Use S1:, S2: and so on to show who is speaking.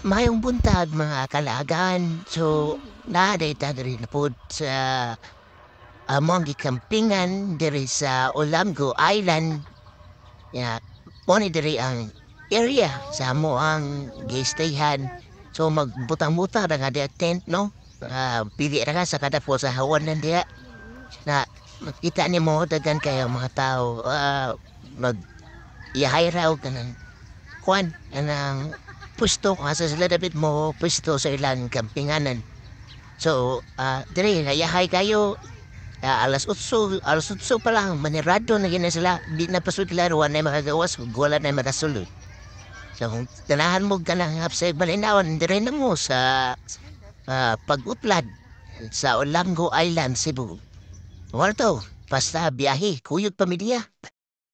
S1: Mayong buntag mga kalagan. So, naaday ta diri na pod sa among gikampingan diri sa Olamgo Island. Ya, mo ni diri ang area sa amo ang gistayhan. So magbutang-buta na nga di tent no. Ah, pili ra ka sa kada po sa hawan nan diya. Na makita ni mo dagan kayo mga tao ah, mag iyahay raw kanang kwan anang pusto asa sila dapat mo pusto sa ilang kampinganan. So, ah, dire nayahay kayo Ah, alas 8, alas 8 pa lang, manirado na gina sila. Di na pasod klaro, wala na makagawas, wala na makasulod. So, kung tanahan mo ka ng hapsay balinawan, dire na mo sa ah, pag-utlad sa Olango Island, Cebu. Wala to, basta biyahe, kuyog pamilya.